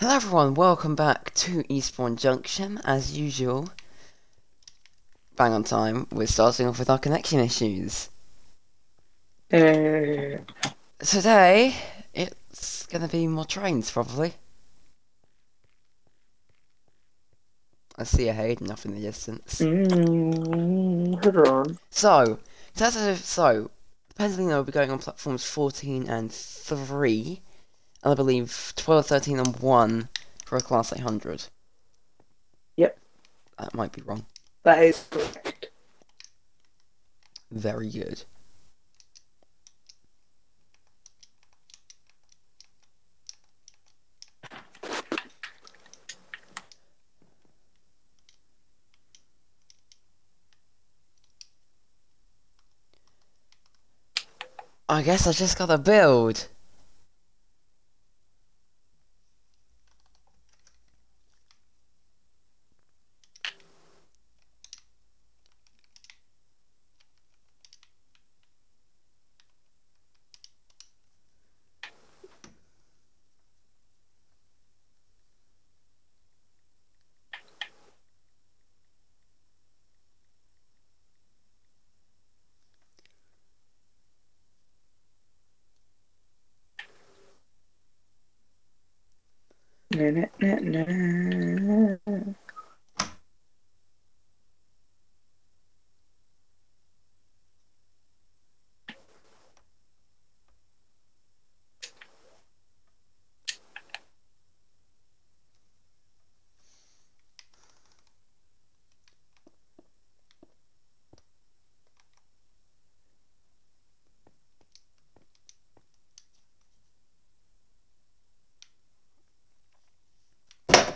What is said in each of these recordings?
Hello everyone, welcome back to Eastbourne Junction. As usual, bang on time, we're starting off with our connection issues. Uh, Today, it's gonna be more trains, probably. I see a Hayden off in the distance. mm, hold on. So, so, Pendolino will be going on platforms 14 and 3, and I believe 12, 13 and 1 for a Class 800. Yep. That might be wrong. That is correct. Very good. I guess I just gotta build. Na,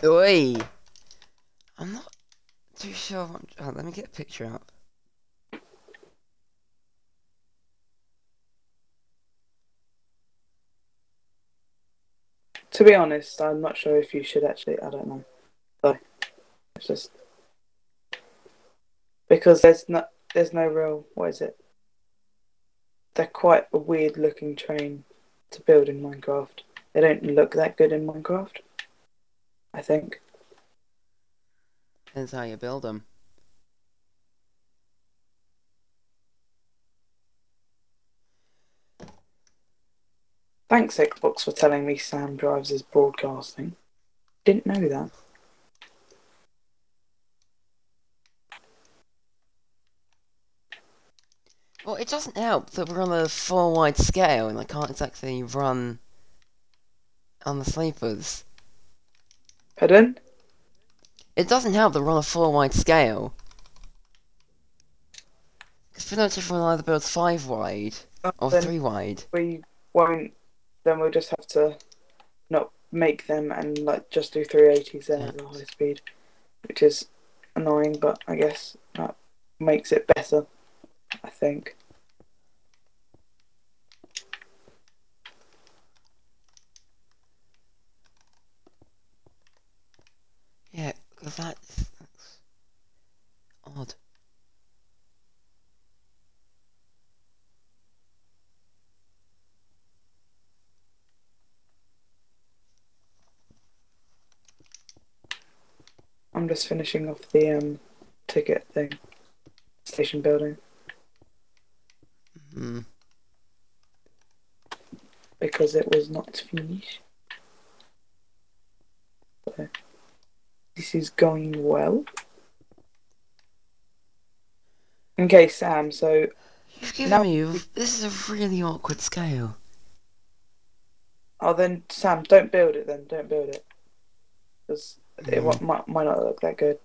Oi! I'm not too sure. What, oh, let me get a picture up. To be honest, I'm not sure if you should actually. I don't know. So it's just because there's no there's no real. What is it? They're quite a weird looking train to build in Minecraft. They don't look that good in Minecraft. I think. Depends how you build them. Thanks Xbox for telling me Sam drives his broadcasting. Didn't know that. Well, it doesn't help that we're on a four wide scale and I can't exactly run on the sleepers. Pardon? It doesn't help that we're on a four wide scale. Because pretty much everyone either builds five wide or Then three wide. we won't. Then we'll just have to not make them and like just do 380s there at the high speed, which is annoying. But I guess that makes it better. I think. Yeah, because that's, that's odd. I'm just finishing off the um ticket thing, station building Hmm. because it was not finished. So, this is going well. Okay, Sam. So You've given Now- me. This is a really awkward scale. Oh, then Sam, don't build it. Then don't build it, because it Mhm. might might not look that good.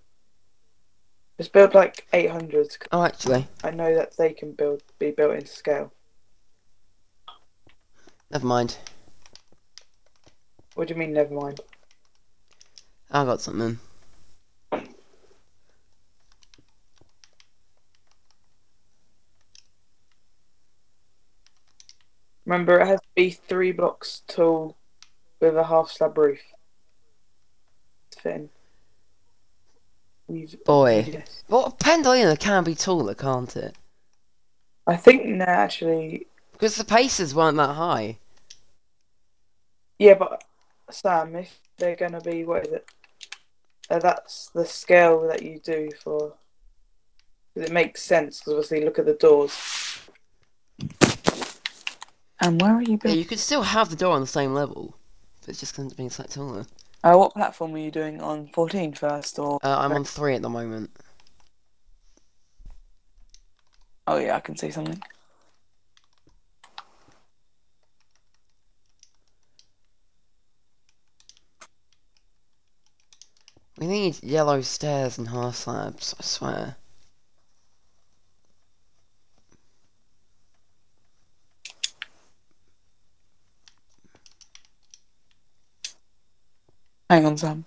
Just build like 800s. Oh, actually, I know that they can build be built into scale. never mind. What do you mean? Never mind. I got something. Remember, it has to be three blocks tall with a half slab roof. It's fitting. We've Boy. yes. Well, Pendolino can be taller, can't it? I think no, actually, Because the paces weren't that high. yeah, but Sam, if they're going to be, what is it? Uh, that's the scale that you do for. It makes sense because obviously look at the doors. And where are you Yeah, you could still have the door on the same level, but it's just going to be slightly taller. Uh, what platform are you doing on 14 first or? Uh, I'm on three at the moment. Oh yeah, I can see something. We need yellow stairs and half slabs, I swear. Hang on, Sam.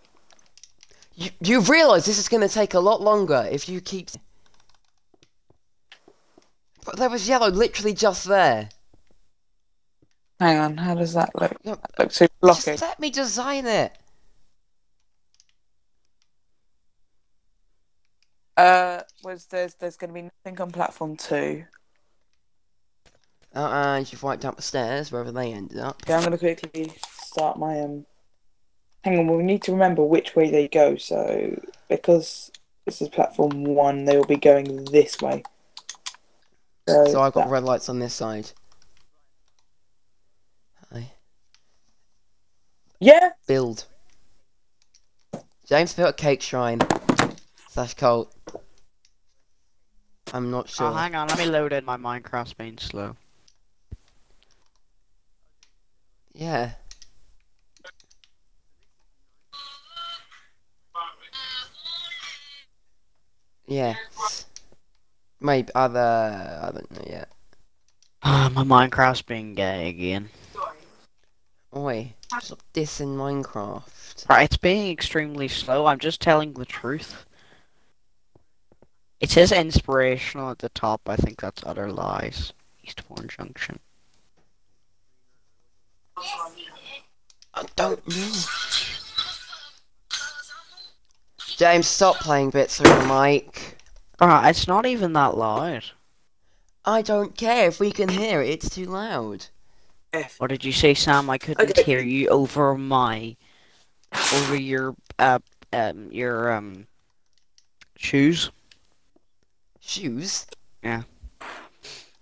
You, you realise this is going to take a lot longer if you keep... But there was yellow literally just there. Hang on. How does that look? Yep. That looks super blocky. Just let me design it. Uh, was there's there's going to be nothing on platform two. Uh, and you've wiped out the stairs, wherever they ended up. Okay, I'm going to quickly start my um. Hang on, we need to remember which way they go. So because this is platform one, they will be going this way. So, So I've got that- red lights on this side. Hi. yeah. Build. James built a cake shrine. Slash cult. I'm not oh, sure. Oh, hang on, let me load in my Minecraft's being slow. Yeah. Yeah. Maybe other. I don't know yet. Ah, my Minecraft's being gay again. Oi, stop dissing Minecraft. Right, it's being extremely slow. I'm just telling the truth. It says inspirational at the top. I think that's utter lies. Eastbourne Junction. I don't know. James, stop playing bits through the mic. Alright, it's not even that loud. I don't care if we can hear it. It's too loud. F. What did you say, Sam? I couldn't Okay. hear you over my, over your, uh, um, your, um, shoes. Shoes. Yeah.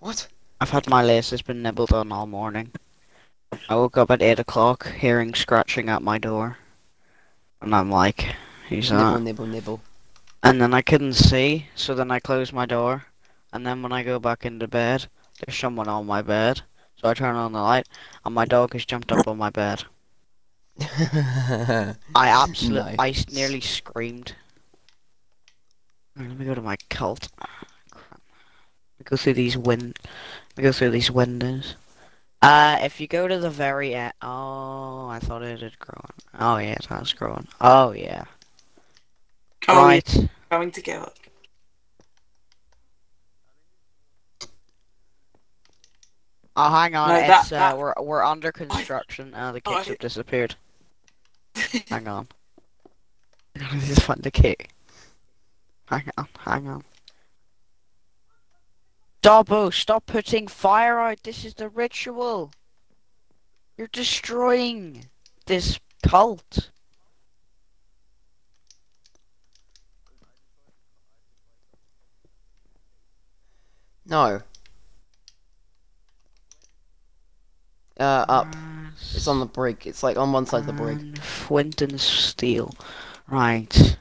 What? I've had my laces been nibbled on all morning. I woke up at 8 o'clock hearing scratching at my door. And I'm like, who's Nibble, that? nibble, nibble. And then I couldn't see, so then I closed my door. And then when I go back into bed, there's someone on my bed. So I turn on the light, and my dog has jumped up on my bed. I absolutely, I nearly screamed. Right, let me go to my cult. Crap. Let me go through these win. Let me go through these windows. Uh, if you go to the very end. Oh, I thought it had grown. Oh yeah, it has grown. Oh yeah. Oh, right. Coming together. Oh, hang on. No, it's that- uh, that- we're we're under construction. Uh, the Oh, cakes I- have disappeared. hang on. I need to find the cake. Hang on, hang on. Dobbo, stop putting fire out. This is the ritual. You're destroying this cult. No. Uh, up. It's on the brig. It's like on one side of the brig. Flint and steel. Right.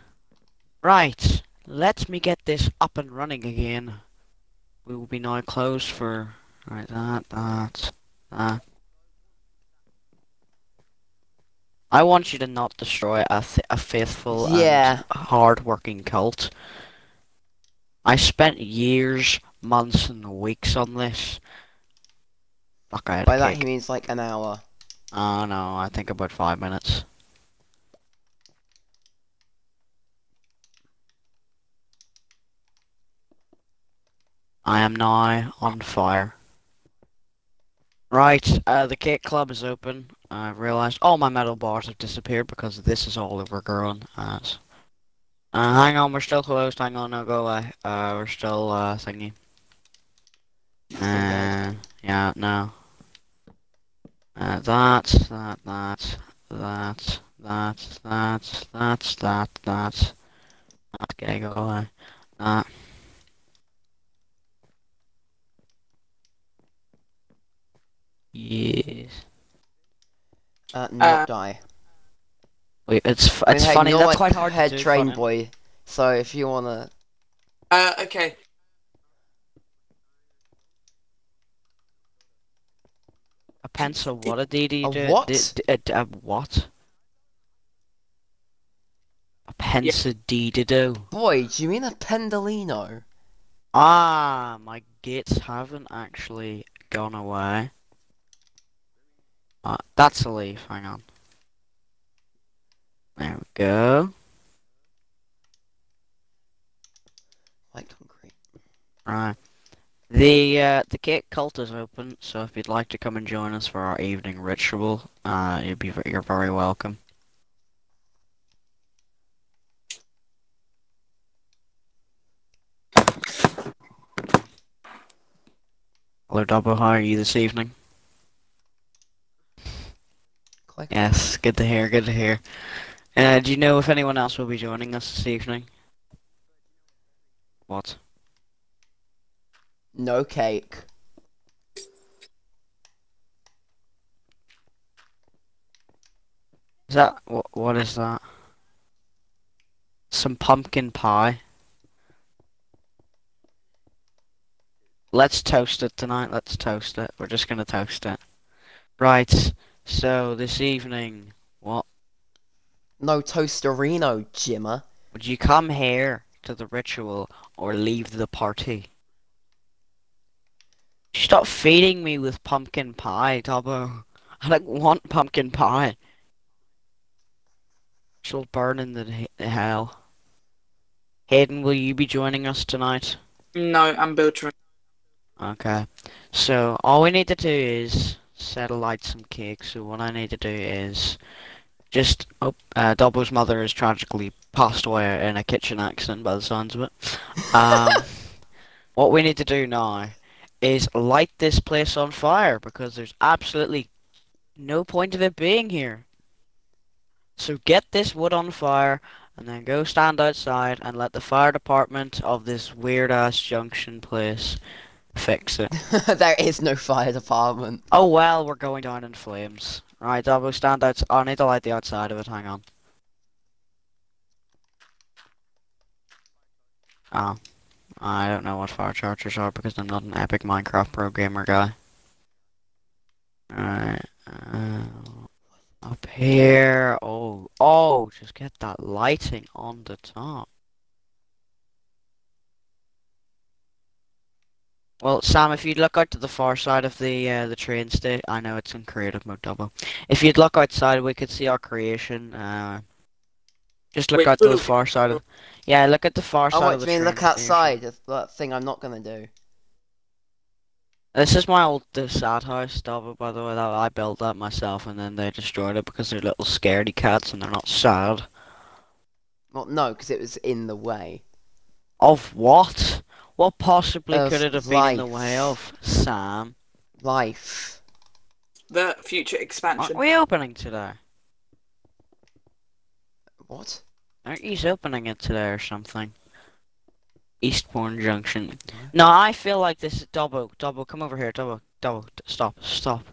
Right. Let me get this up and running again. We will be now closed for right that that that. I want you to not destroy a th- a faithful Yeah. and hard-working cult. I spent years, months, and weeks on this. Fuck, I had By that he means like an hour. Oh no, I think about five minutes. I am now on fire. Right, uh, the cake club is open. I've realized all my metal bars have disappeared because this is all overgrown. As uh, hang on, we're still closed. Hang on, no, go away. Uh, we're still uh thingy. Uh, yeah, no. Uh, that, that, that, that, that, that, that, that, that. That's gonna go away. That. Yes. Uh, not Uh, die. Wait, it's f- I mean, it's hey, funny. That's quite hard head to do. train funny. boy. So if you wanna, Uh, okay. A pencil. What a DD A do? what? d- d- a, a what? A pencil D to do. boy, do you mean a pendolino? Ah, my gates haven't actually gone away. Uh, that's a leaf. Hang on. There we go. Like concrete. Right. The uh, the gate cult is open, so if you'd like to come and join us for our evening ritual, uh, you'd be you're very welcome. Hello, Dobbo. How are you this evening? Click. Yes, good to hear. Good to hear. Uh, do you know if anyone else will be joining us this evening? What? No cake. Is that what? What is that? Some pumpkin pie. Let's toast it tonight. Let's toast it. We're just gonna toast it. Right. So this evening, what No toasterino, Jimmer. would you come here to the ritual or leave the party? Stop feeding me with pumpkin pie, Dobbo. I don't want pumpkin pie. She'll burn in the hell. Hayden, will you be joining us tonight? No, I'm building. Okay. So all we need to do is set alight some cake. So what I need to do is just oh, uh, Dobbo's mother has tragically passed away in a kitchen accident by the sounds of it. Um, what we need to do now is light this place on fire because there's absolutely no point of it being here. So get this wood on fire and then go stand outside and let the fire department of this weird ass junction place fix it. there is no fire department. Oh well, we're going down in flames. Right, Dobbo, stand out. I need to light the outside of it. Hang on. Oh, I don't know what fire chargers are because I'm not an epic Minecraft pro gamer guy. Alright. Uh, up here. Oh, oh, just get that lighting on the top. Well, Sam, if you'd look out to the far side of the uh, the train station, I know it's in creative mode double. If you'd look outside, we could see our creation. Uh, just look Wait, out to the far side of. Yeah, look at the far Oh, side what of do the you mean? Look outside. That's that thing I'm not gonna do. This is my old the sad house, double. By the way, that I built that myself, and then they destroyed it because they're little scaredy cats and they're not sad. Well, no, because it was in the way. Of what? What possibly Of could it have been in the way of Sam? Life. The future Aren't expansion. we opening today? What? Aren't you opening it today or something? Eastbourne Junction. No, I feel like this is double, double. Come over here, double, double. Stop, stop.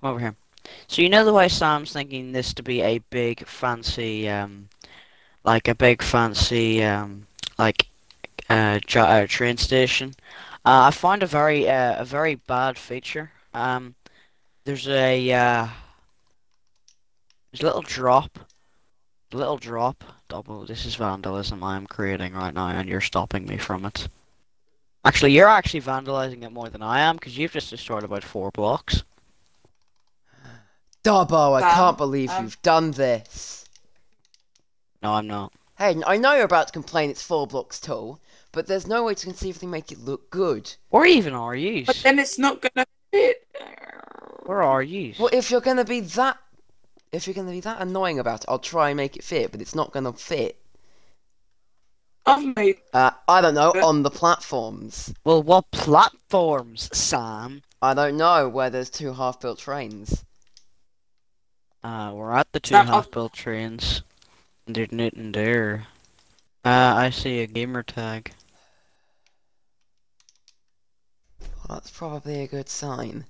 Come over here. So you know the way Sam's thinking this to be a big fancy, um, like a big fancy, um, like, uh, uh train station. Uh, I find a very, uh, a very bad feature. Um, there's a, uh, there's a little drop little drop. Double. This is vandalism I am creating right now, and you're stopping me from it. Actually, you're actually vandalizing it more than I am, because you've just destroyed about four blocks. Dobbo, I Sam, can't believe um, you've done this. No, I'm not. Hey, I know you're about to complain it's four blocks tall, but there's no way to conceivably make it look good. Or even are you? But then it's not gonna fit. Where are you? Well, if you're gonna be that, if you're gonna be that annoying about it, I'll try and make it fit, but it's not gonna fit. I've made. Uh, I don't know, on the platforms. Well, what platforms, Sam? I don't know where there's two half-built trains. Uh, we're at the two Snap half-built trains. They're knitting there. Uh, I see a gamer tag. Well, that's probably a good sign.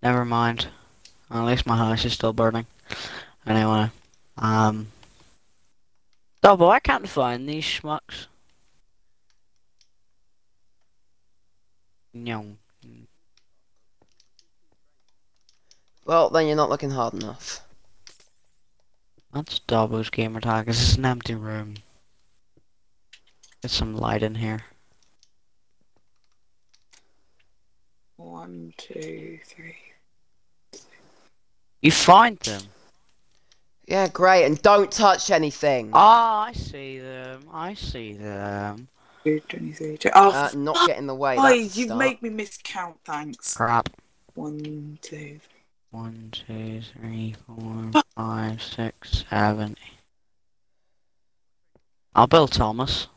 Never mind. At least my house is still burning. Anyway, um... Double, I can't find these schmucks. No. Well, then you're not looking hard enough. That's Dobbo's gamer tag. This is an empty room. Get some light in here. One, two, three. You find them? Yeah, great, and don't touch anything. Ah, I see them. I see them. Two, 23, two. Oh, Uh, not get in the way. Oi, that's a you've start. made me miscount, thanks. Crap. One, two, One, two, three, four, five, six, seven. eight. I'll build Thomas.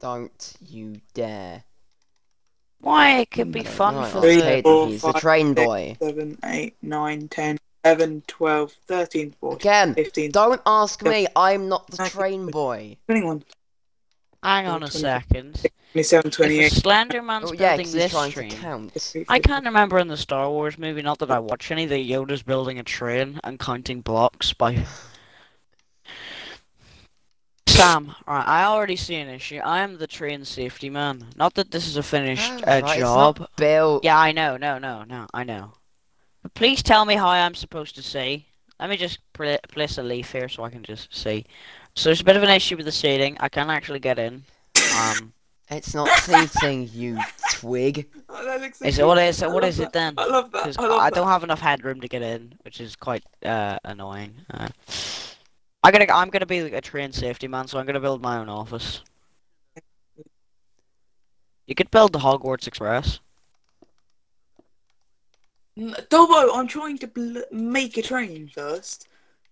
Don't you dare. Why? It can be fun right, for let's Three, take the... it. four, He's the five, train six, boy. seven, eight, nine, ten, eleven, twelve, thirteen, fourteen, Again, fifteen, don't ask Yeah. me. I'm not the Thank you. train boy. twenty-one, Hang on a second. twenty-seven, If twenty-eight. a Slenderman's Oh yeah, building 'cause he's this trying train, to count. 23, I can't remember in the Star Wars movie, not that I watch any, that Yoda's building a train and counting blocks by... Sam, right, I already see an issue. I am the train safety man. Not that this is a finished uh, Alright, it's job. not built. Yeah, I know, no, no, no, I know. But please tell me how I'm supposed to see. Let me just pla place a leaf here so I can just see. So there's a bit of an issue with the seating. I can't actually get in. Um, It's not seating, you twig. Oh, that looks is it what cute. it? What love is that. it then? I love that. 'Cause I love I don't have enough headroom to get in, which is quite uh, annoying. Uh, I gotta, I'm gonna be a train safety man, so I'm gonna build my own office. You could build the Hogwarts Express. Dobbo, I'm trying to bl- make a train first.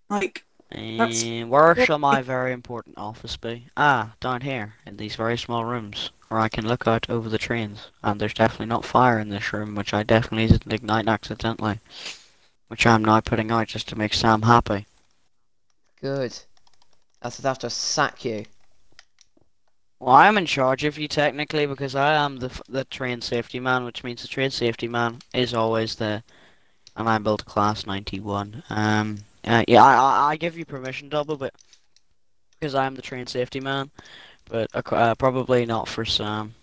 Like, And where shall my very important office be? Ah, down here, in these very small rooms, where I can look out over the trains. And there's definitely not fire in this room, which I definitely didn't ignite accidentally. Which I'm now putting out just to make Sam happy. Good. I should have to sack you. Well, I'm in charge of you technically because I am the the train safety man, which means the train safety man is always there. And I built a class 91. Um, uh, yeah, I, I I give you permission, double, but because I am the train safety man, but uh, uh, probably not for Sam.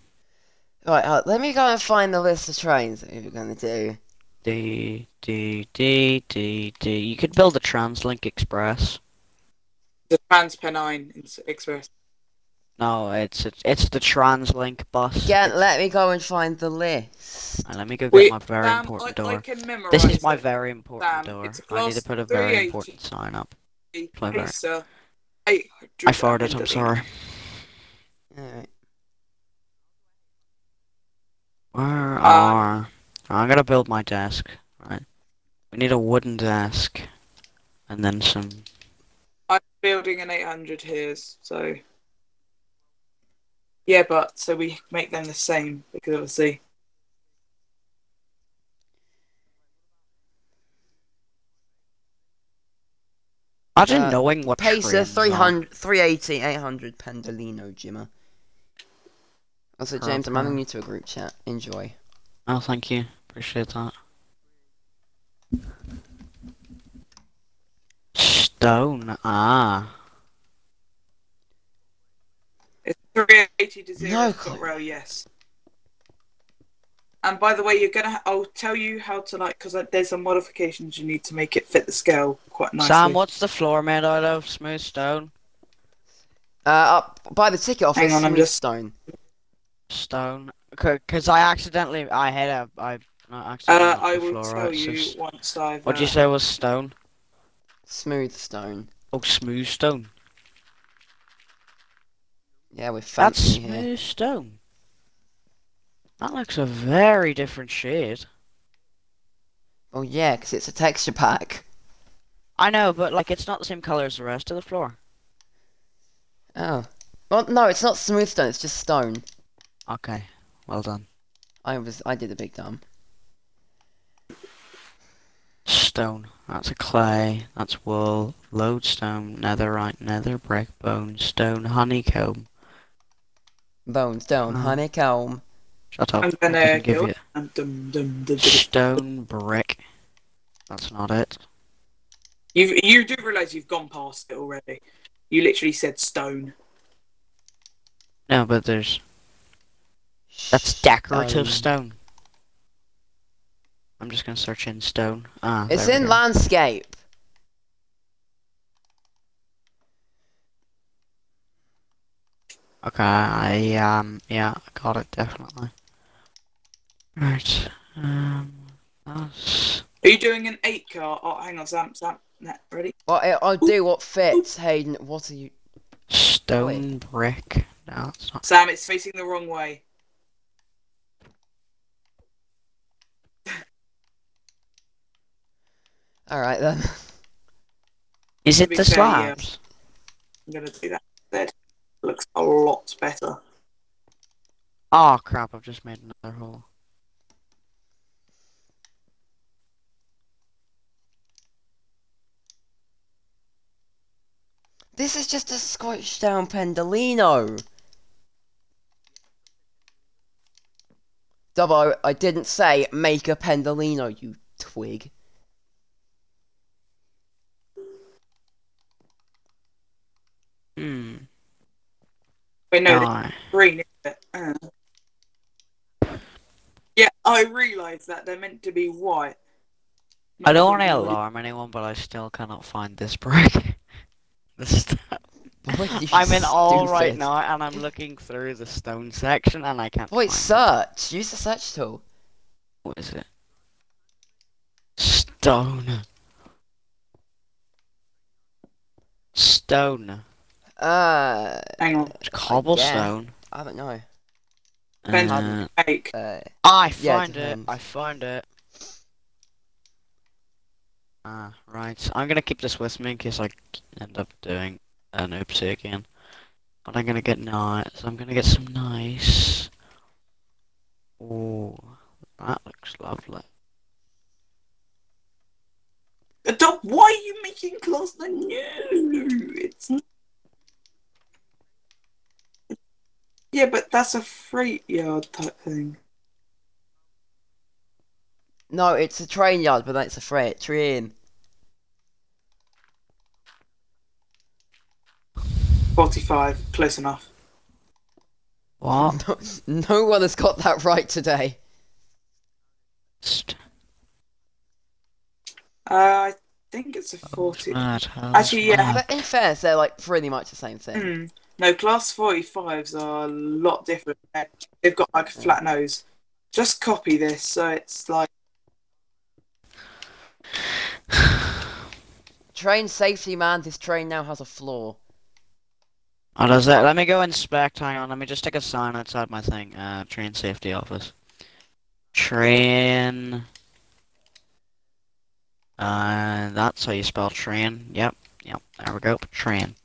Right, uh, let me go and find the list of trains that you're gonna do. D D D D D. You could build a TransLink Express. The Trans Pennine Express. No, it's it's, it's the TransLink bus. Yeah, It's- let me go and find the list. and let me go get Wait, my very Sam, important I, I door. can This is my it. very important Sam, door. I need to put a very important sign up. Clever. Pacer, 800 I farted, I'm and sorry. Alright. Where Uh, are... I'm gonna build my desk. Right. We need a wooden desk. And then some... I'm building an 800 here, so. Yeah, but so we make them the same because obviously. Imagine Uh, knowing what Pacer trains are. 300, 380, 800 Pendolino Jimmer. Also, James, I'm adding you to a group chat. Enjoy. Oh, thank you. Appreciate that. Stone. Ah. It's 380 to 0 No no, clue. row, yes. And by the way, you're gonna. I'll tell you how to like because there's some modifications you need to make it fit the scale quite nicely. Sam, what's the floor made out of? Smooth stone? Uh, up by the ticket office, Hang on, I'm just- Stone. Stone. Because I accidentally... I had a... I... Not Uh, accidentally I put will floor tell out, you s- once I've. What'd you uh, say was stone? Smooth Stone. Oh, smooth stone. Yeah, we're That's fancy here. smooth stone. That looks a very different shade. Oh yeah, 'cause it's a texture pack. I know, but like it's not the same color as the rest of the floor. Oh. Well, no, it's not smooth stone. It's just stone. Okay, well done. I was, I did a big dumb. Stone. That's a clay. That's wool. Lodestone. Netherite. Nether brick. Bone. Stone. Honeycomb. Bone, stone, Uh. honeycomb. Shut up. I'm gonna can give you Dum, dum, dum, dum, dum. stone brick. That's not it. You you do realise you've gone past it already. You literally said stone. No, but there's that's decorative Stone. stone. I'm just gonna search in stone. Ah, It's in landscape. Okay, I um yeah, I got it definitely. Right. Um that's Are you doing an eight car? Oh, hang on, Sam. Sam, nah, ready? Well, I- I'll do what fits, Hayden. What are you? stone brick. No, it's not Sam, it's facing the wrong way. Alright then. Is it the fair, yeah. slabs? I'm gonna do that instead. Looks a lot better. Oh crap, I've just made another hole. This is just a squashed down pendolino. Dobbo, I didn't say make a pendolino, you twig. Hmm. Wait, no, No. green, isn't it? Uh. Yeah, I realised that they're meant to be white. I don't want to alarm anyone, but I still cannot find this brick. this Boy, I'm in all right now, and I'm looking through the stone section, and I can't. Wait, find it. search. Use the search tool. What is it? Stone. Stone. Uh, Hang on. Cobblestone. I don't know. Uh. Uh, I Yeah, it find it. I find it. Ah, right. I'm gonna keep this with me in case I end up doing an oopsie again. But I'm gonna get nice. I'm gonna get some nice. Oh, that looks lovely. Adopt, why are you making class the no? It's not. Yeah, but that's a freight yard type thing. no, it's a train yard, but that's a freight train. 45, close enough. What? No, no one has got that right today. Uh, I think it's a 40. mad, Actually, yeah. But in fairness, they're like pretty much the same thing. Hmm. No, class 45s are a lot different. They've got like a flat nose. Just copy this so it's like. Train safety man, this train now has a floor. Oh, does that? Let me go inspect. Hang on. Let me just stick a sign outside my thing. Uh, train safety office. Train. Uh, that's how you spell train. Yep, yep. There we go. Train.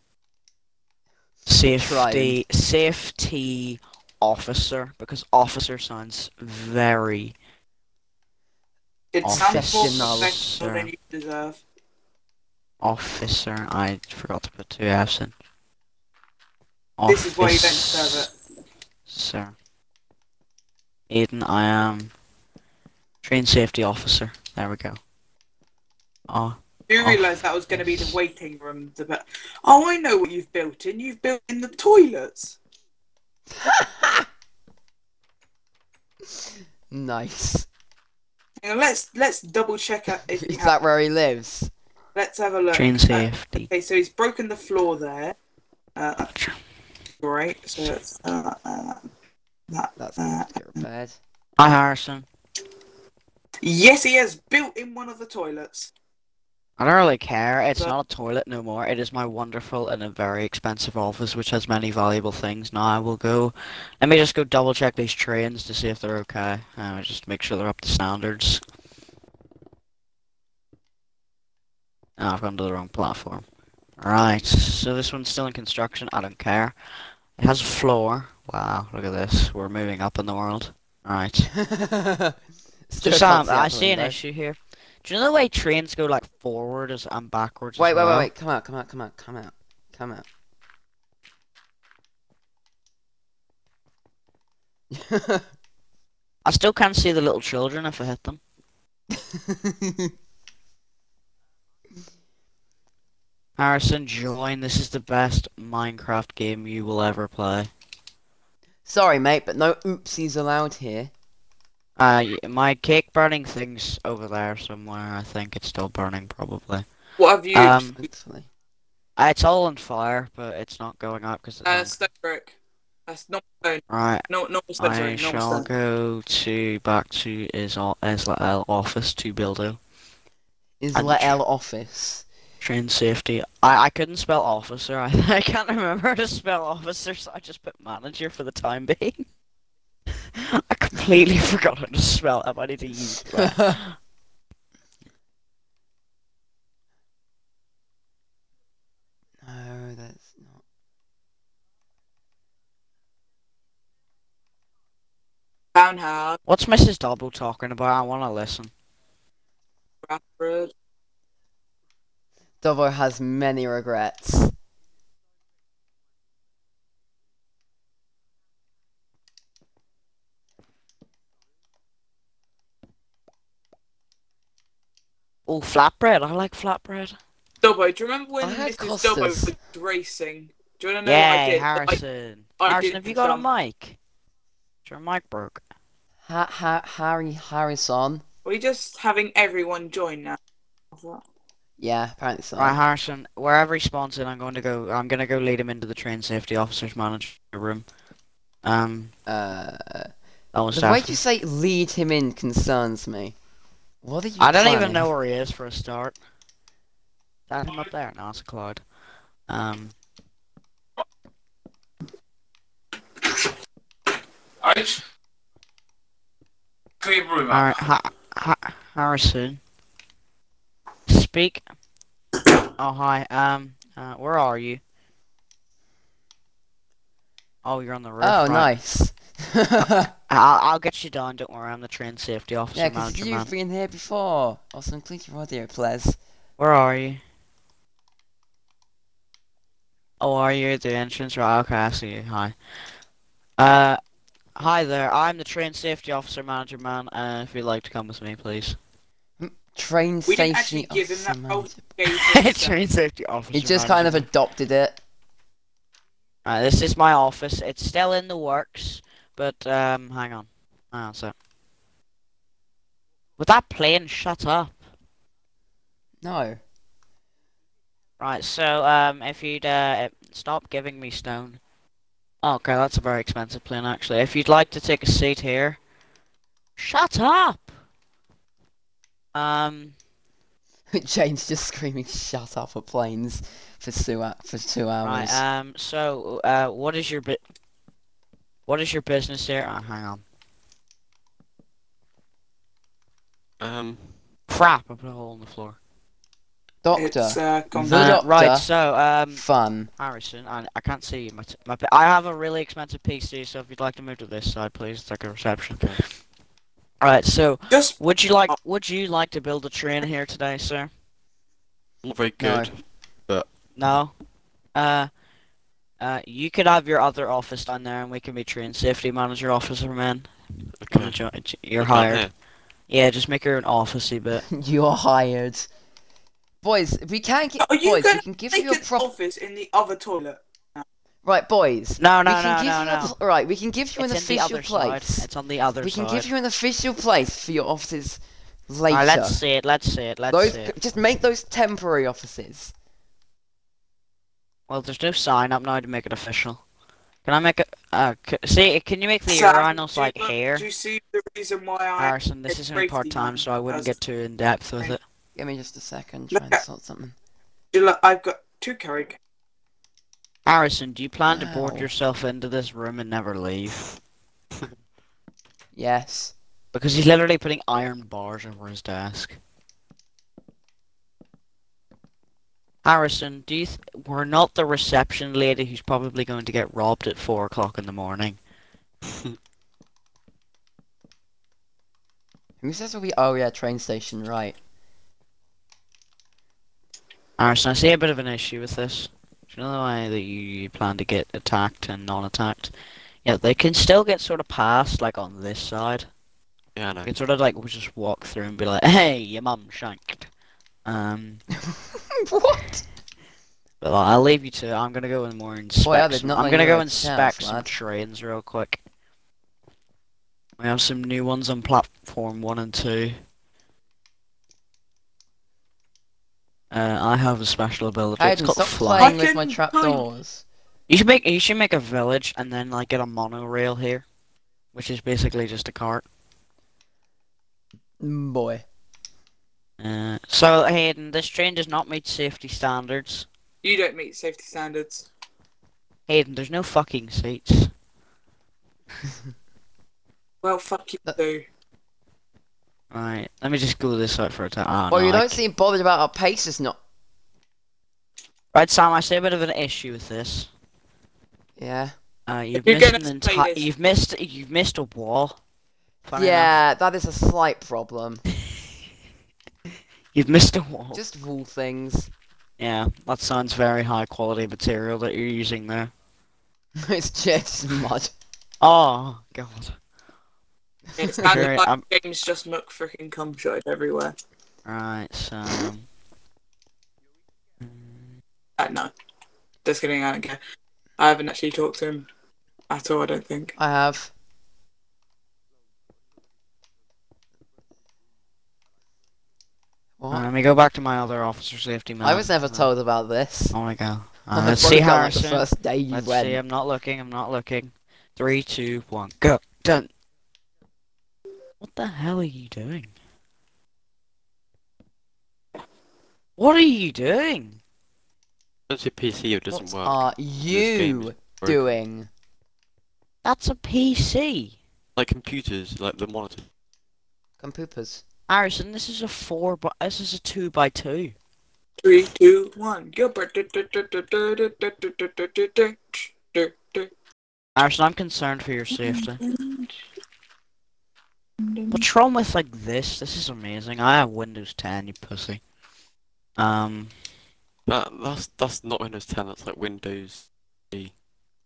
Safety, safety officer, because officer sounds very. It sounds more Professional, professional than you deserve. Officer. I forgot to put two F's in. This is why you don't deserve it. Sir. Aiden, I am train safety officer. There we go. Oh, You Oh. realise that was going to be the waiting room. The ba- oh, I know what you've built in. You've built in the toilets. Nice. Hang on, let's let's double check out if you Is have. that where he lives? Let's have a look. train Uh, safety. okay, so he's broken the floor there. Uh, great. So it's uh, uh, that. That's Uh, going to get repaired. Hi, Harrison. Yes, he has built in one of the toilets. I don't really care. It's But- not a toilet no more. It is my wonderful and a very expensive office, which has many valuable things. Now I will go. Let me just go double check these trains to see if they're okay. Uh, just make sure they're up to standards. Oh, I've gone to the wrong platform. Right, so this one's still in construction. I don't care. It has a floor. Wow, look at this. We're moving up in the world. Right. So Sam, out I see an window. issue here. Do you know the way trains go like forward as and backwards? Wait, wait, wait, wait. Come out, come out, come out, come out, come out. I still can't see the little children if I hit them. Harrison, join. This is the best Minecraft game you will ever play. Sorry, mate, but no oopsies allowed here. Uh, my cake burning thing's over there somewhere. I think it's still burning, probably. What have you? Um, Hopefully. Uh, it's all on fire, but it's not going out because it's uh, on- stone brick. That's not stone. right. No, no stone. I Sorry, shall stone. go to back to Isla Israel office to build a Israel office. train safety. I I couldn't spell officer. I I can't remember how to spell officer, so I just put manager for the time being. I completely forgot how to spell. it. I need to use that. no, that's not. Townhouse. What's Mrs. Dobbo talking about? I want to listen. Bradford. Dobbo has many regrets. Oh, flatbread. I like flatbread. Dobbo, do you remember when I had Mrs. Dobbo Costas. was racing? Do you want to know what I Yeah, did? Harrison. I Harrison, did have you got a mic? Is your mic broke? Ha- ha- Harry Harrison. I, we're just having everyone join now. Yeah, apparently so. Right, Harrison. Wherever he spawns in, I'm going to go. I'm going to go lead him into the train safety officer's manager room. Um, Uh, that was the way you say lead him in concerns me. What are you I don't even know where he is for a start. Is that him up there? No, it's a. Um, Right. Clear room. Har- ha- ha- Harrison. Speak. Oh hi. Um, uh, where are you? Oh, you're on the roof. Oh, right. nice. I'll, I'll get you done. Don't worry. I'm the train safety officer yeah, because manager you've man. been here before. Awesome, please your audio, please. Where are you? Oh, are you at the entrance? Right, okay, I see you. Hi. Uh, hi there. I'm the train safety officer manager man. Uh, if you'd like to come with me, please. Train We didn't safety actually give him officer that whole train safety officer. He just kind of adopted it. Right, this is my office. It's still in the works, but um, hang on. Hang on, so. With that plane, shut up. No. Right, so um, if you'd uh, stop giving me stone. Okay, that's a very expensive plane, actually. If you'd like to take a seat here. Shut up. Um, James just screaming "Shut up" for planes for two for two hours. right. Um, so uh, what is your bit? What is your business here? Oh, hang on. Um, Crap! I put a hole in the floor. Doctor, It's uh, The doctor. right. So um, fun. Harrison, I, I can't see you. My, t- my, p- I have a really expensive PC, so if you'd like to move to this side, please, it's like a reception. Alright, so Just would you like would you like to build a train here today, sir? not very No. good. No. Uh, uh, you could have your other office down there, and we can be train safety manager officer man. Come Okay. to join- You're hired. Yeah, just make her an officey bit. You're hired. Boys, we can get Are you boys. gonna We can give take you a an prop. office in the other toilet. Right, boys. No, we no, can no, give no, you no. A, right, we can give you It's an in the official other side. place. It's on the other We can side. give you an official place for your offices later. Alright, let's see it. Let's see it. Let's those see it. just make those temporary offices. Well, there's no sign up now to make it official. Can I make it? Uh, c- see, can you make the Sam, urinals do like know- here? Do you see the reason why I? Harrison, this is only safety part time, so I wouldn't get too in depth with it. Give me just a second. Look Try and at- sort something. You look- I've got two carry. Harrison, do you plan to board yourself into this room and never leave? Yes. Because he's literally putting iron bars over his desk. Harrison, do you th- we're not the reception lady who's probably going to get robbed at four o'clock in the morning? Who says we'll be? Oh yeah, train station. Right. Alright, so I see a bit of an issue with this. Do you know the way that you, you plan to get attacked and non-attacked? Yeah, they can still get sort of past, like, on this side. Yeah, I know. You can sort of, like, we just walk through and be like, Hey, your mum shanked. Um, what? like, I'll leave you to I'm gonna go and more inspect Boy, I did some- not I'm gonna go were a inspect some lad. trains real quick. We have some new ones on platform 1 and 2. Uh, I have a special ability. it's Aiden, called Fly. playing with my trapdoors. You should make you should make a village and then like get a monorail here, which is basically just a cart. Mm, Boy. Uh, so Hayden, this train does not meet safety standards. You don't meet safety standards. Hayden, there's no fucking seats. Well, fuck you too. Right, let me just go this out for a time. Oh, well, no, you don't c- seem bothered about our pace, is not. Right, Sam, I see a bit of an issue with this. Yeah. Uh, you've you're missed an entire. You've missed. You've missed a wall. Funny enough. yeah, that is a slight problem. You've missed a wall. Just wall things. Yeah, that sounds very high quality material that you're using there. it's just mud. Oh god. It's sounded Sure, like I'm- James just muck freaking cum shotted everywhere. Right, so. Uh, no. Just kidding, I don't care. I haven't actually talked to him at all, I don't think. I have. What? Let me go back to my other officer safety man. I was never told about this. Oh my god. Uh, I'm let's see got, like, the Harrison. first day you Let's went. see. I'm not looking. I'm not looking. Three, two, one, go. Done. What the hell are you doing? What are you doing? That's your PC, it doesn't what work. are you doing? That's a PC. Like computers, like the monitor. Compoopers. Harrison, this is a four by. This is a two by two. Three, two, one, go. Harrison, I'm concerned for your safety. What's wrong with like this? This is amazing. I have Windows 10, you pussy. Um, That that's that's not Windows 10. That's like Windows. E.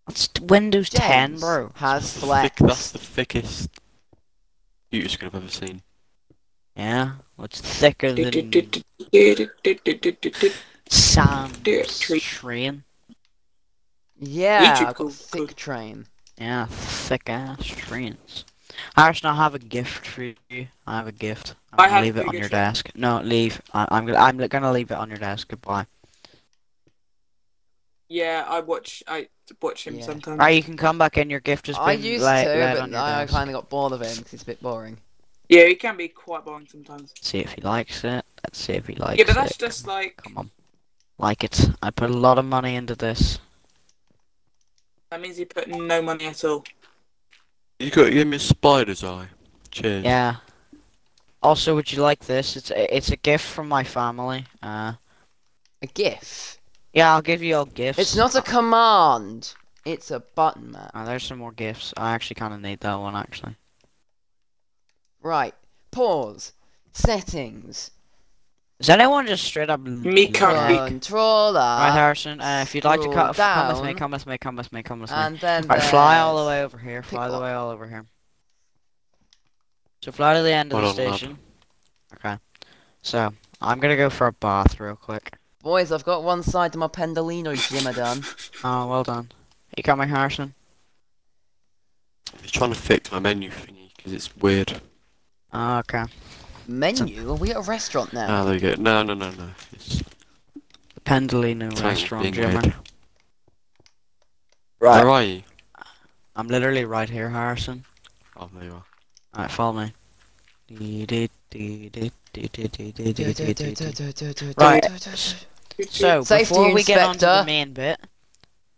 that's Windows 10, James bro. Has That's the, flex. thick, that's the thickest computer screen I've ever seen. Yeah, what's thicker than Sam's train? Yeah, YouTube I've got cool, thick train. Yeah, thick ass trains. Harrison, I have a gift for you. I have a gift. I'm I gonna leave it on your desk. No, leave. I, I'm gonna. I'm gonna leave it on your desk. Goodbye. Yeah, I watch. I watch him Yeah. sometimes. Right, you can come back in. Your gift has I been used la- to, but I kind of got bored of him because he's a bit boring. Yeah, he can be quite boring sometimes. See if he likes it. Let's see if he likes it. yeah, but that's it. just like Come on. Like it. I put a lot of money into this. that means he put no money at all. You got you gave me a spider's eye. Cheers. Yeah. Also, would you like this? It's a, it's a gift from my family. Uh, A gift? yeah, I'll give you all gifts. It's not a command. It's a button, man. Uh, there's some more gifts. I actually kind of need that one actually. Right. Pause. Settings. Does anyone just straight up? Me can't Controller. Right, Harrison. Uh, if you'd like to scroll co- come with me, down. come with me, come with me, come with me. and then Right, fly all the way over here. Fly the way all over here. So fly to the end of the on, lad. station. Okay. So I'm gonna go for a bath real quick. Boys, I've got one side to my Pendolino Jimmer done. Oh, well done. You coming, Harrison? I'm just trying to fix my menu thingy because it's weird. Oh, okay. Menu? Are we at a restaurant now? Ah, there you go. No, no, no, no. It's The Pendolino it's restaurant, being Jimmer. weird. Where are you? I'm literally right here, Harrison. Oh, there you are. Alright, follow me. Right. So, Safety before we get on to the main bit,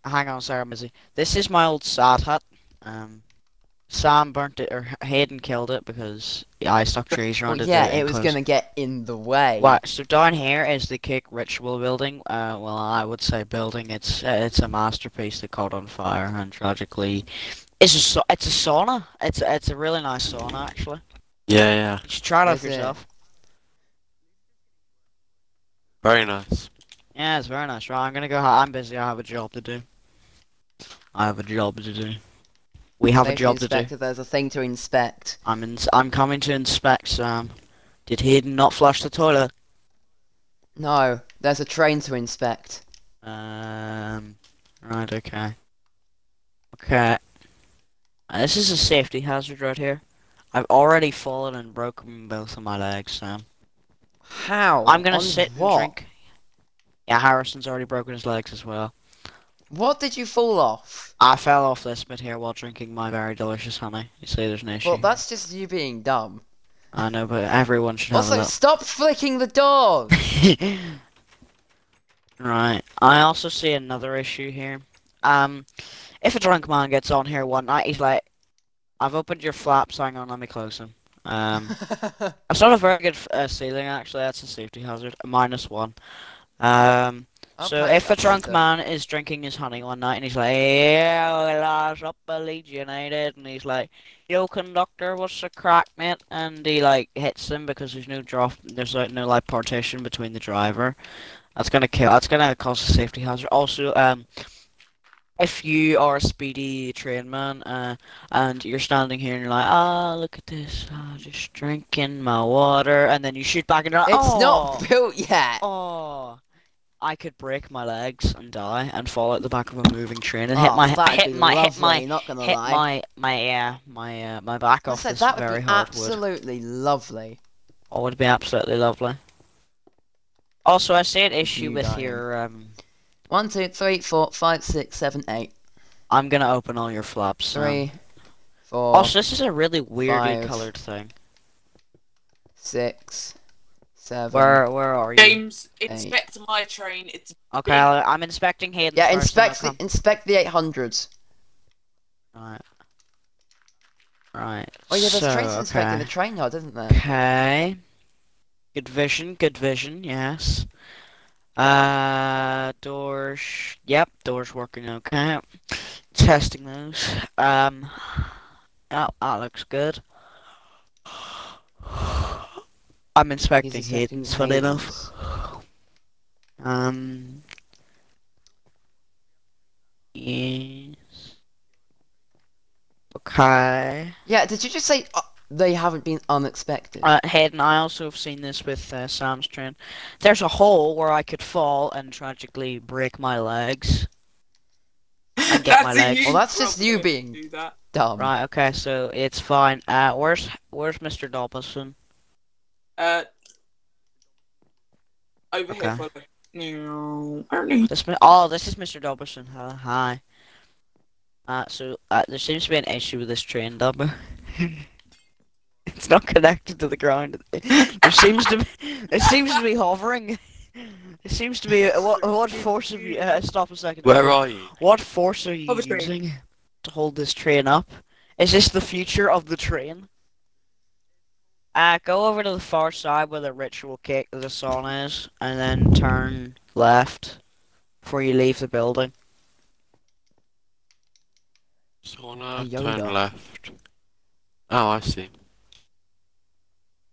hang on, sorry, I'm busy. This is my old sad hut. Um, Sam burnt it, or Hayden killed it because I stuck trees around Well, it. yeah, it was enclose- gonna get in the way. Right, so down here is the cake ritual building. Uh, well, I would say building. It's uh, it's a masterpiece that caught on fire and tragically, it's a it's a sauna. It's a, it's a really nice sauna actually. Yeah, yeah. You should try it out for it? yourself. Very nice. Yeah, it's very nice. Right, I'm gonna go. I'm busy. I have a job to do. I have a job to do. We have a job to do. There's a thing to inspect. I'm in. I'm coming to inspect Sam. Did Hayden not flush the toilet? No, there's a train to inspect. Um. Right. Okay. Okay. Uh, This is a safety hazard right here. I've already fallen and broken both of my legs, Sam. How? I'm gonna On sit what? and drink. Yeah, Harrison's already broken his legs as well. What did you fall off? I fell off this bit here while drinking my very delicious honey. You see, there's an issue. Well, that's just you being dumb. I know, but everyone should have Also, stop flicking the dog! right. I also see another issue here. Um, if a drunk man gets on here one night, he's like, "I've opened your flaps. Hang on, let me close them." Um, it's not a very good uh, ceiling actually. That's a safety hazard. A minus one. Um, so if a drunk man is drinking his honey one night and he's like, yeah, lads, up Leeds United, and he's like, yo, conductor, what's the crack, mate? And he like hits him because there's no drop, there's like no like partition between the driver. That's gonna kill. That's gonna cause a safety hazard. Also, um, if you are a speedy train man, uh, and you're standing here and you're like, ah, look at this, ah, just drinking my water, and then you shoot back and you're like, It's oh, not built yet! Oh, I could break my legs and die and fall out the back of a moving train and hit Oh, my hit my hit my not gonna hit lie. my my uh, my uh, my back off said this that very would be hard wood. absolutely lovely. Oh, it would be absolutely lovely. Also, I see an issue You with dying. your um. One, two, three, four, five, six, seven, eight. I'm gonna open all your flaps. Three, four, Also, this is a really weirdly five. colored thing. six, seven. Where where are you? James, inspect my train. It's Okay, I'll- I'm inspecting Hayden. Yeah, inspect the, inspect the 800s. Right. Right. Oh yeah, there's so, trains inspecting the train yard, isn't there? Okay. Good vision, good vision, yes. Uh, doors. Yep, doors working okay. Testing those. Um, oh, that looks good. I'm inspecting He's inspecting Hayden's, funny enough. Um, yes. Okay. Yeah, did you just say uh, they haven't been unexpected? Uh, Hayden, I also have seen this with uh, Sam's train. There's a hole where I could fall and tragically break my legs. And get my That's leg. Well, that's just you being- Do that. Dumb. Right, okay, so it's fine. Uh, where's where's Mr. Dobson? Uh, over Okay. here, follow. No, Ernie. This mi- oh, this is Mr. Dobson. Uh, hi. Uh, so uh, there seems to be an issue with this train, Dobbo. it's not connected to the ground. There seems to be, it seems to be hovering. It seems to be what what force of you? Uh, stop a second. Where are you? What force are you Of a train. using to hold this train up? Is this the future of the train? Uh, go over to the far side where the ritual cake of the sun is, and then turn left before you leave the building. So on uh, A turn left. Oh, I see.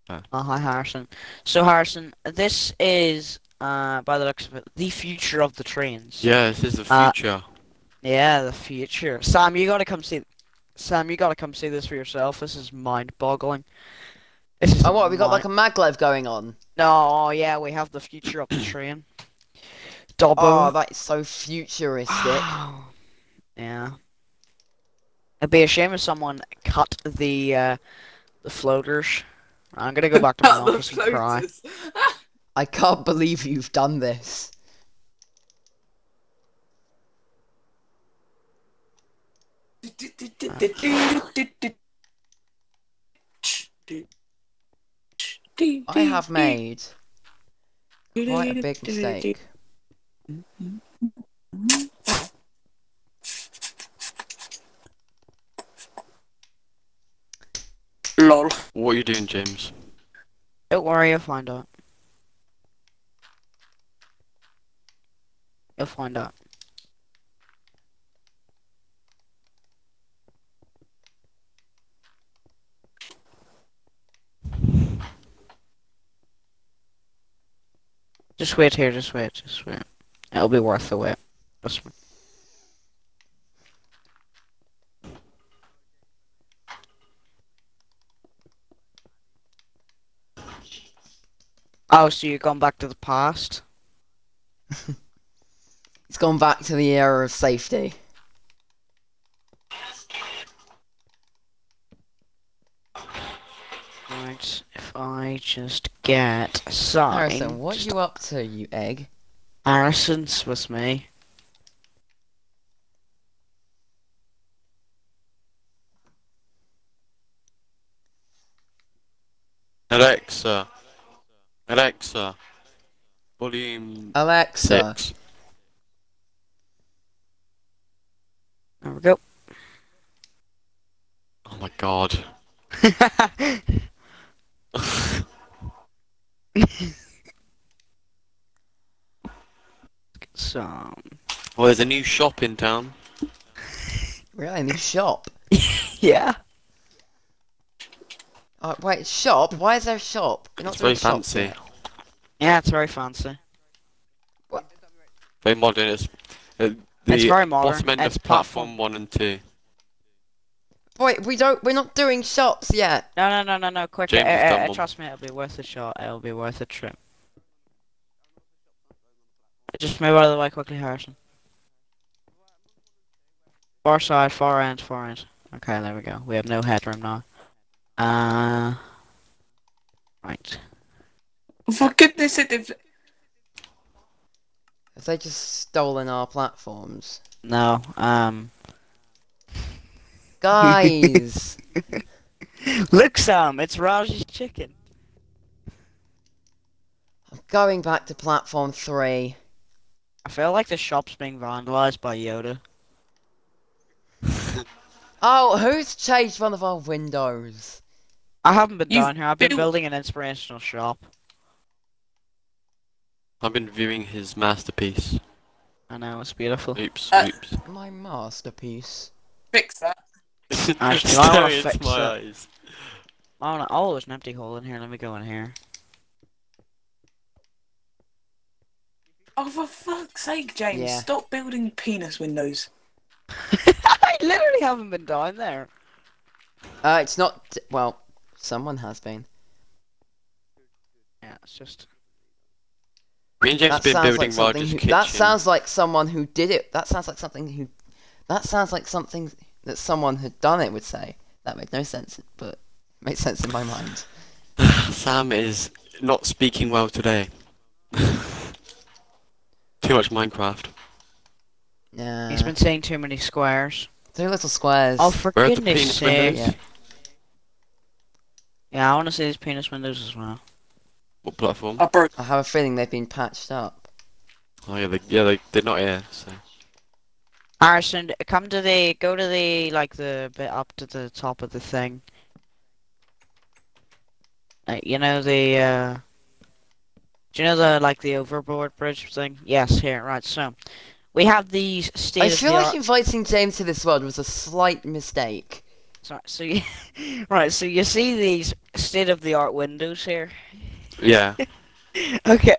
Oh, hi, Harrison. So, Harrison, this is, uh, by the looks of it, the future of the trains. Yeah, this is the Uh, future. Yeah, the future. Sam, you gotta come see. Sam, you gotta come see this for yourself. This is mind-boggling. This is Oh, what? We got like a maglev going on. No, oh, yeah, we have the future of the train. Dobbo. Oh, that is so futuristic. yeah. It'd be a shame if someone cut the uh, the floaters. I'm gonna go back to my the office and cry. I can't believe you've done this. I have made quite a big mistake. Lol. What are you doing, James? Don't worry, you'll find out. You'll find out. Just wait here, just wait, just wait. It'll be worth the wait. Trust me. Oh, so you're going back to the past? It's gone back to the era of safety. Right, if I just get signed. Harrison, what just you up to, you egg? Harrison's with me. Alexa. Alexa. Volume Alexa. six. There we go. Oh my god. so, well, there's a new shop in town. Really, A new shop. yeah. Oh, wait, shop? Why is there a shop? You're not It's very fancy. yet. Yeah, it's very fancy. Very modern. It's uh, the It's very modern. bottom end It's of platform one and two. Wait, we don't. We're not doing shots yet. No, no, no, no, no, quick. James uh, uh, done uh, one. trust me, it'll be worth a shot. It'll be worth a trip. Just move out of the way quickly, Harrison. Far side, far end, far end. Okay, there we go. We have no headroom now. Uh. Right. For goodness sake, they've Have they just stolen our platforms? No, um. Guys! Look, Sam, it's Raj's chicken. I'm going back to platform three. I feel like the shop's being vandalized by Yoda. Oh, who's changed one of our windows? I haven't been You've down here. I've been building an inspirational shop. I've been viewing his masterpiece. I know it's beautiful. Oops, Uh, oops. My masterpiece. Fix that. Actually, I wanna Staring into fix my it. eyes. Oh, no. oh, there's an empty hole in here. Let me go in here. Oh, for fuck's sake, James, Yeah. stop building penis windows. I literally haven't been down there. Uh, it's not. Well, someone has been. Yeah, it's just. Me and James have That been sounds building like. Roger's Who, kitchen. that sounds like someone who did it. That sounds like something who. That sounds like something that someone had done it would say. That made no sense, but made sense in my mind. Sam is not speaking well today. Too much Minecraft. Yeah. He's been seeing too many squares. Too little squares. Oh, for Where goodness penis sake. windows? Yeah, I want to see these penis windows as well. What platform? I. I have a feeling they've been patched up. Oh yeah, they, yeah, they, they're not here. So Harrison, come to the, go to the, like, the bit up to the top of the thing. Uh, you know, the, uh... Do you know the, like, the overboard bridge thing? Yes, here, right, so... We have these state I feel like inviting James to this world was a slight mistake. Sorry, so you... right, so you see these state-of-the-art windows here? yeah. Okay.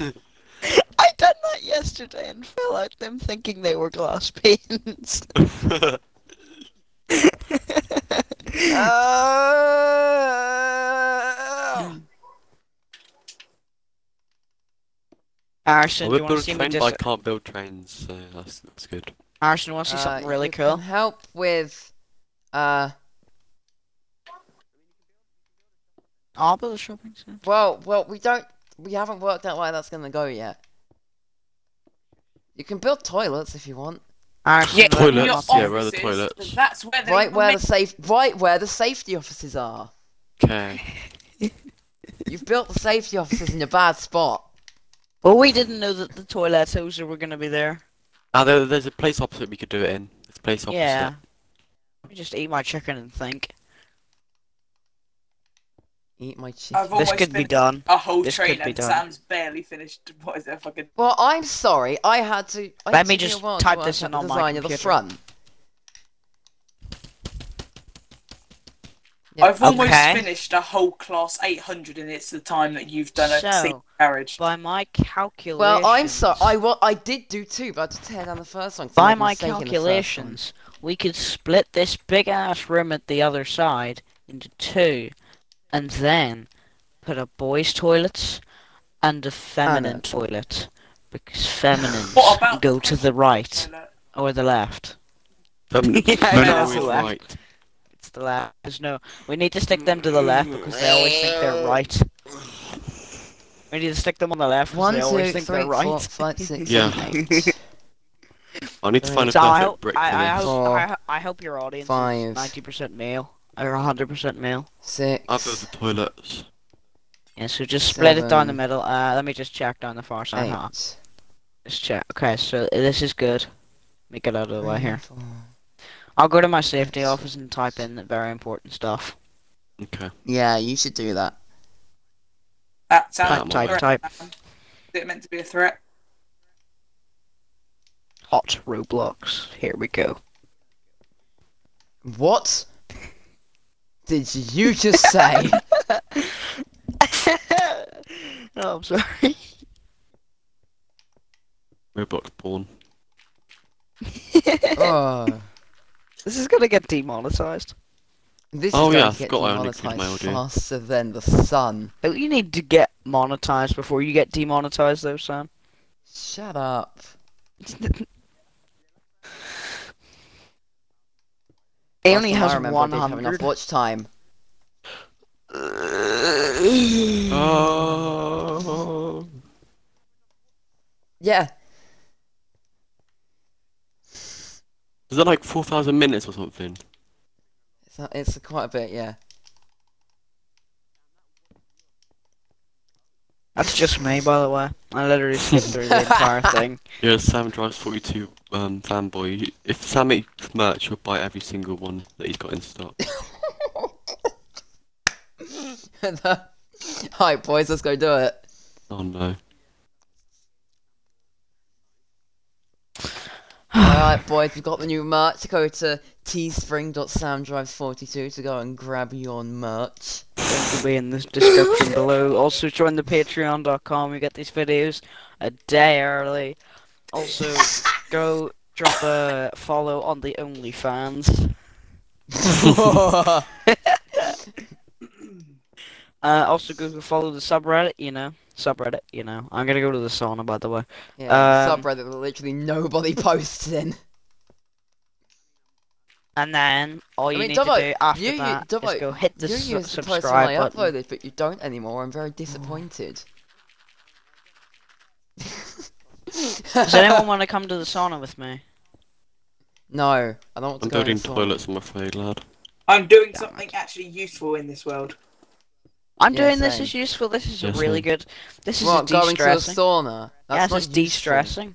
I done that yesterday and fell out them thinking they were glass panes. Arson, well, do you want to see me trains, dis- but I can't build trains, so that's that's good. Arson, want to see Uh, something really cool? Help with. Uh. I'll build a shopping center. Well, well, we don't. We haven't worked out where that's gonna go yet. You can build toilets if you want. Arson, Yeah, Toilets, your not- yeah, where are the toilets? That's where they Right where the safe. Right where the safety offices are. Okay. You've built the safety offices in a bad spot. Well, we didn't know that the toiletos were going to be there. Ah, there, there's a place opposite we could do it in. There's a place opposite. Yeah. Let me just eat my chicken and think. Eat my chicken. I've This could be done. a whole This train could be done. Sam's barely finished. What is it? Fucking. Well, I'm sorry. I had to. I Let me took a just while type this out in the on my design of the front. Yeah, I've almost okay. finished a whole class 800, and it's the time that you've done a So, single carriage. By my calculations. Well, I'm sorry. I wa- I did do two, but I had to tear down the first one. By my mistake in the first one. calculations, we could split this big ass room at the other side into two, and then put a boys' toilets and a feminine a toilet, because feminines What about go to the right Toilet? or the left. Um, Yeah, no, no, no, it's it's left. right. It's the left. There's no. We need to stick them to the left because they always think they're right. We need to stick them on the left because One, they always two, think three, they're right. four, five, six, Yeah. seven, eight, I need to find a So I perfect hope, brick I, for I, this. hope, I, I hope your audience five. is ninety percent male or hundred percent male. six. I'll build the toilets. Yeah, so just split it down the middle. Uh, let me just check down the far side. eight. Huh? Just check. Okay, so this is good. Let me get out of the way here. four. I'll go to my safety Yes. office and type in the very important stuff. Okay. Yeah, you should do that. That sounds Type, type, threat, type. Is it meant to be a threat? Hot Roblox. Here we go. What did you just say? oh, I'm sorry. Roblox porn. oh, This is gonna get demonetized. this Oh, is yeah, gonna get I only demonetized audio. faster than the sun. Oh, You need to get monetized before you get demonetized, though, Sam. Shut up. He only time I has remember, I didn't have 100. enough watch time. Oh. Yeah, Is that like 4,000 minutes or something? it's, a- it's quite a bit. Yeah. That's just me, by the way. I literally skipped through the entire thing. Yeah, Sam Drives 42 um, fanboy. If Sam makes merch, he'll buy every single one that he's got in stock. Alright, boys, let's go do it. Oh no. Alright, boys, we've got the new merch. To go to teespring.samdrives42 to go and grab your merch. Link will be in the description below. Also, join the patreon.com. We get these videos a day early. Also, go drop a follow on the OnlyFans. Uh, also, go follow the subreddit, you know. Subreddit, you know. I'm gonna go to the sauna, by the way. yeah, Um, subreddit that literally nobody posts in. And then, all you mean, need Dobbo, to do after you- you- that Dobbo, is go hit the you su- used to post subscribe I button. uploaded, but you don't anymore. I'm very disappointed. Does anyone want to come to the sauna with me? No, I don't want to I'm go in building the toilets, I'm afraid, lad. I'm doing Damn something it. actually useful in this world. I'm Yeah, doing this same. as useful. This is Yeah, really same. good. This is What, a going to the sauna? That's yeah, not just de-stressing.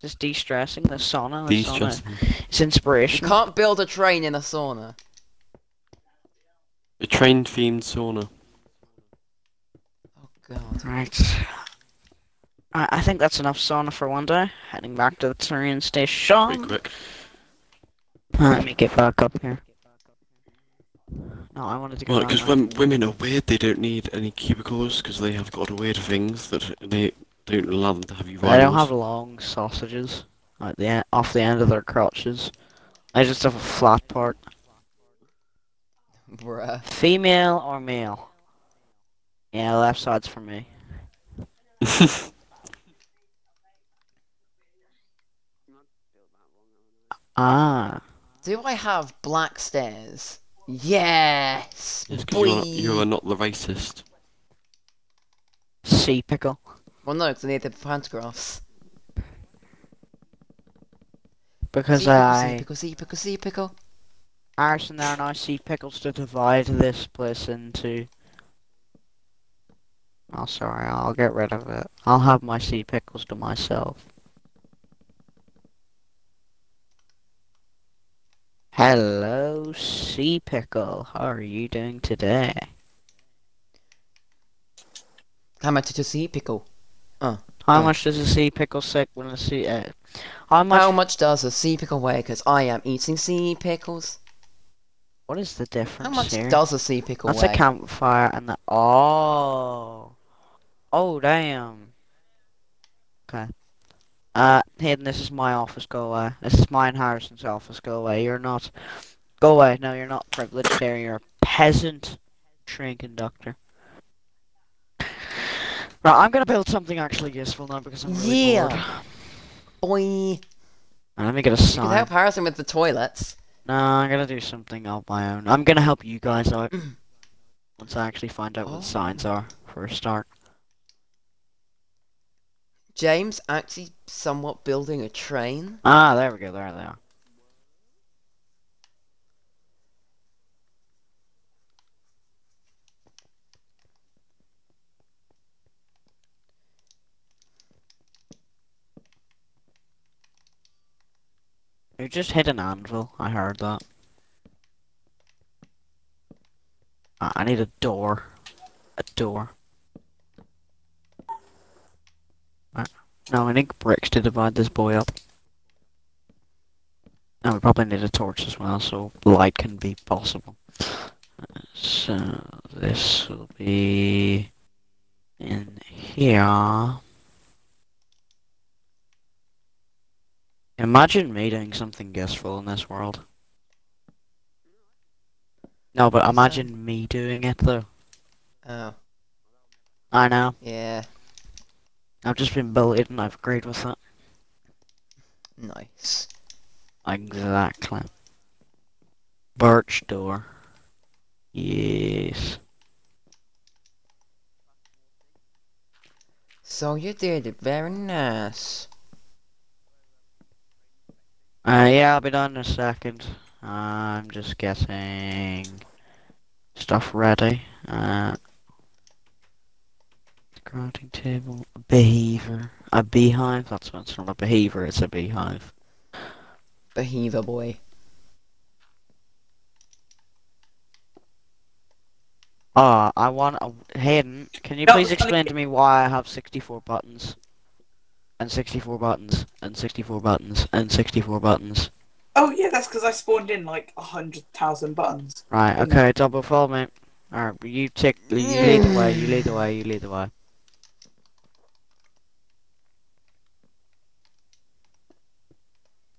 Just de-stressing. The sauna. The sauna. just It's You can't build a train in a sauna. a train themed sauna. Oh god. Right. I, I think that's enough sauna for one day. Heading back to the train Pretty station. quick. Let me get back up here. No, I wanted to go. Well, because there. when women are weird, they don't need any cubicles because they have got weird things that they don't allow to have you They don't have long sausages at the end, off the end of their crotches. They just have a flat part. Bruh. Female or male? Yeah, left side's for me. Ah. Do I have black stairs? Yes! Yes, 'cause you're, you are not the racist. Sea pickle. Well, no, because I need the pantographs. Because pickle, I sea pickle, sea pickle, sea pickle. Arson there and I see pickles to divide this place into Oh sorry, I'll get rid of it. I'll have my sea pickles to myself. Hello, Sea Pickle. How are you doing today? How much did you sea pickle? How Oh. much does a sea pickle sick when a sea? Uh, how much? How much does a sea pickle weigh? Because I am eating sea pickles. What is the difference How much here? does a sea pickle That's weigh? a campfire and the oh oh damn. Okay. Uh, Hayden, this is my office. Go away. This is mine, Harrison's office. Go away. You're not. Go away. No, you're not privileged here. You're a peasant train conductor. Right, I'm gonna build something actually useful now because I'm really Yeah. bored. Boy. And let me get a You can sign. help Harrison with the toilets. No, I'm gonna do something of my own. I'm gonna help you guys out once I actually find out what Oh. the signs are for a start. James actually somewhat building a train. Ah, there we go. There they are. You just hit an anvil. I heard that. Ah, I need a door. A door. Ah, No, I need bricks to divide this boy up. And we probably need a torch as well, so light can be possible. So this will be in here. Imagine me doing something useful in this world. No, but imagine me doing it though. Oh, I know. yeah. I've just been bullied and I've agreed with that. Nice. Exactly. Birch door. Yes. So you did it. Very nice. Uh, yeah, I'll be done in a second. I'm just getting stuff ready. Uh, crafting table, a beaver, a beehive. That's what it's not a beaver. It's a beehive. Beheaver boy. Ah, I want a Hayden. Can you No, please it's gonna explain to me why I have 64 buttons? And 64 buttons, and 64 buttons, and 64 buttons. Oh yeah, that's because I spawned in like a hundred thousand buttons. Right, okay, Dobbo follow me. Alright, you take, you lead the way, you lead the way, you lead the way.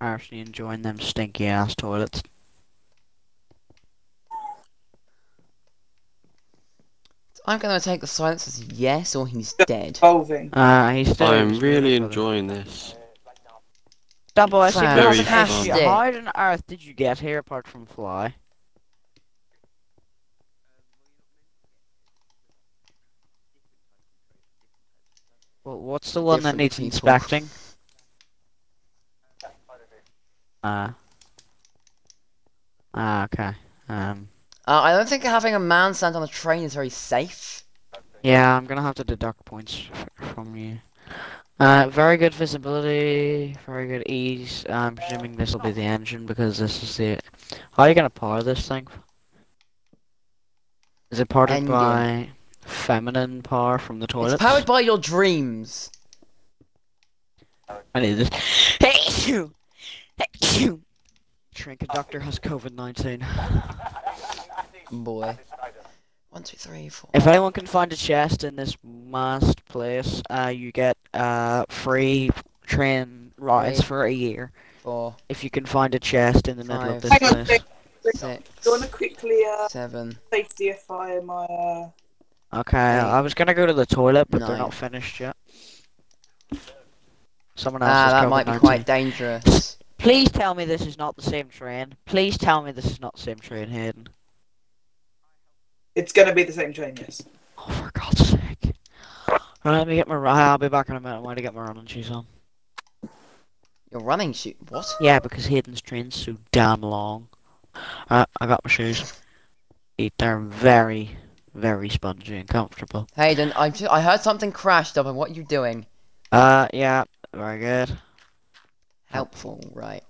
I Actually enjoying them stinky ass toilets. I'm gonna take the silence as yes or he's dead. Evolving. Uh, he's still I'm really waiting for them. enjoying this. Dobbo, I see Very fantastic. fun. How on earth did you get here apart from fly? Well, what's the one that needs people. inspecting? Uh. Ah, okay. Um. Uh, I don't think having a man stand on a train is very safe. Yeah, I'm gonna have to deduct points from you. Uh, very good visibility, very good ease. I'm presuming this will be the engine because this is the. How are you gonna power this thing? Is it powered Engine. by feminine power from the toilet? It's powered by your dreams. I need this. Hey you! Hey you! Train conductor has COVID nineteen. Boy. One, two, three, four. If anyone can find a chest in this mast place, uh, you get uh free train rides Three. for a year. Four, If you can find a chest in the middle of this Hang on, place. Jake. six, Do you want to quickly uh, seven. safetyify my uh, Okay, I was gonna go to the toilet, but they're not finished yet. Someone else Ah, that might be quite dangerous. Please tell me this is not the same train. Please tell me this is not the same train, Hayden. It's gonna be the same train, yes. Oh, for God's sake. Right, let me get my. ru- I'll be back in a minute. I'm going to get my running shoes on. Your running shoe. What? Yeah, because Hayden's train's so damn long. Alright, I got my shoes. They're very, very spongy and comfortable. Hayden, I ju- I heard something crashed up. What are you doing? Uh, yeah, very good. Helpful, right?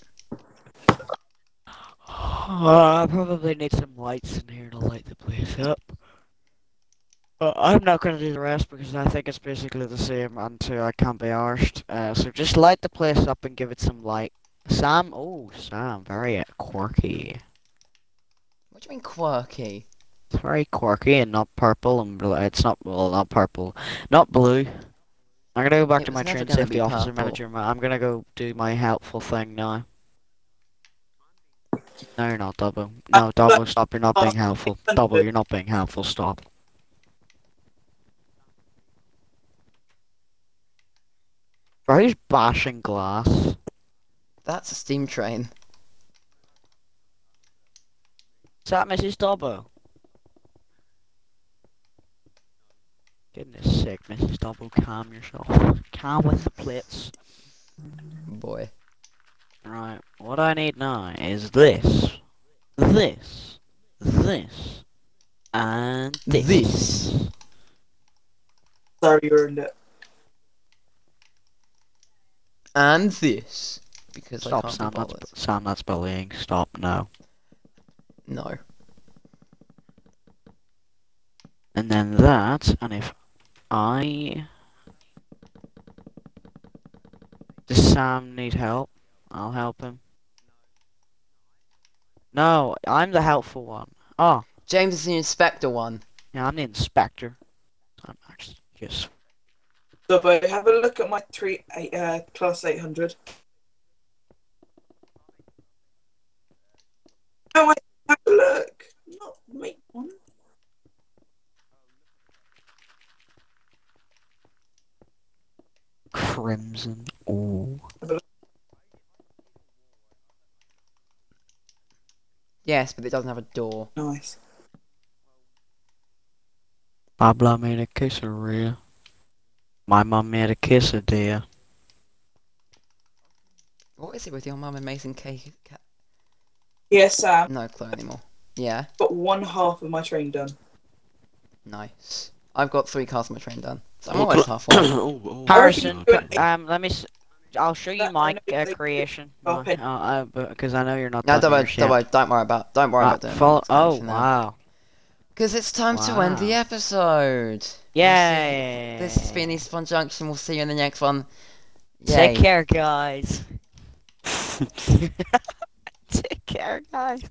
Uh, I probably need some lights in here to light the place up. But I'm not going to do the rest because I think it's basically the same until I can't be arsed. Uh, so just light the place up and give it some light. Sam, oh, Sam, very uh, quirky. What do you mean quirky? It's very quirky and not purple and blue. It's not well, not purple, not blue. I'm gonna go back It to my train safety officer purple. manager. I'm gonna go do my helpful thing now. No, you're not, Dobbo. No, Dobbo, stop. You're not being helpful. Dobbo, you're not being helpful. Stop. Bro, who's bashing glass? That's a steam train. Is that Mrs. Dobbo? Goodness sake, Mrs. Dobbo, calm yourself. Calm with the plates. Boy. Right, what I need now is this, this, this, and this. This. Sorry, you earned it. And this. Because I Stop, can't Sam, that's. Sam, that's bullying. Stop, no. No. And then that, and if I... Does Sam need help? I'll help him. No, I'm the helpful one. Oh, James is the inspector one. yeah, I'm the inspector. I'm actually just... So, but have a look at my three, eight, uh, class 800. No, I have a look. Not make one. Crimson. Ooh. Yes, but it doesn't have a door. Nice. My Pablo made a quesadilla. My mum made a quesadilla. What is it with your mum and Mason cake? Yes, Sam. no clue anymore. Yeah, Got one half of my train done. nice. I've got three cars on my train done. So I'm almost always cl- halfway. oh, oh, Harrison, Harrison, um, let me. S- I'll show you my uh, they- creation. Oh, my- uh, uh, because I know you're not. No, done don't worry, don't worry, don't worry about, don't worry Uh, about doing follow- that oh wow! Because it's time to end the episode. Yay! This has been East Junction. We'll see you in the next one. Take care, guys. Take care, guys.